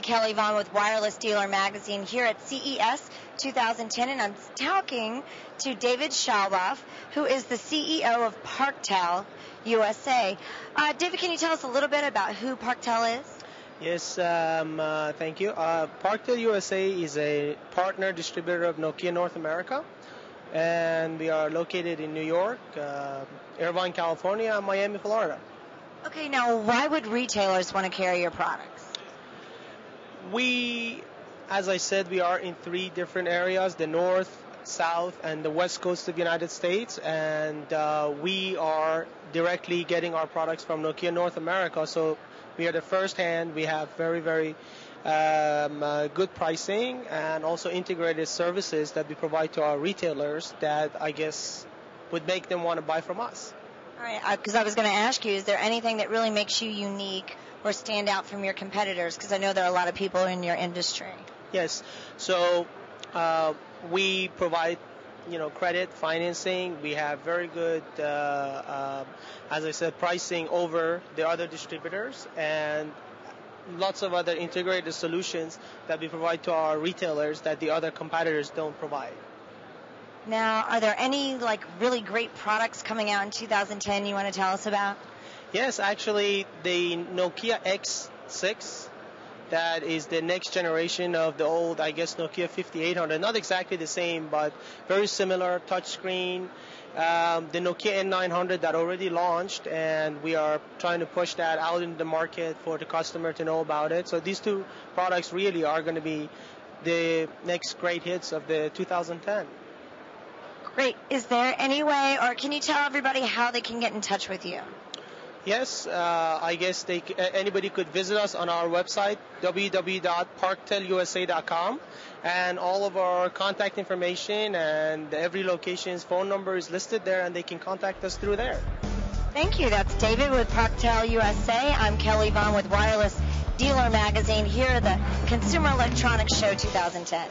Kelly Vaughn with Wireless Dealer Magazine here at CES 2010, and I'm talking to David Shalbaf, who is the CEO of Parktel USA. Uh, David, can you tell us a little bit about who Parktel is? Yes, um, uh, thank you. Uh, Parktel USA is a partner distributor of Nokia North America, and we are located in New York, uh, Irvine, California, and Miami, Florida. Okay, now why would retailers want to carry your products? We, as I said, we are in three different areas: the north, south, and the west coast of the United States, and uh, we are directly getting our products from Nokia North America. So we are the first hand. We have very, very um, uh, good pricing and also integrated services that we provide to our retailers that I guess would make them want to buy from us. All right, because uh, I was going to ask you, is there anything that really makes you unique or stand out from your competitors? Because I know there are a lot of people in your industry. Yes. So uh, we provide, you know, credit financing. We have very good, uh, uh, as I said, pricing over the other distributors and lots of other integrated solutions that we provide to our retailers that the other competitors don't provide. Now, are there any like really great products coming out in 2010 you want to tell us about? Yes, actually, the Nokia X6 that is the next generation of the old, I guess, Nokia 5800. Not exactly the same, but very similar touchscreen. Um, the Nokia N900 that already launched, and we are trying to push that out in the market for the customer to know about it. So these two products really are going to be the next great hits of the 2010. Great. Is there any way, or can you tell everybody how they can get in touch with you? Yes, uh, I guess they, anybody could visit us on our website, www.parktelusa.com, and all of our contact information and every location's phone number is listed there, and they can contact us through there. Thank you. That's David with Parktel USA. I'm Kelly Vaughn with Wireless Dealer Magazine here at the Consumer Electronics Show 2010.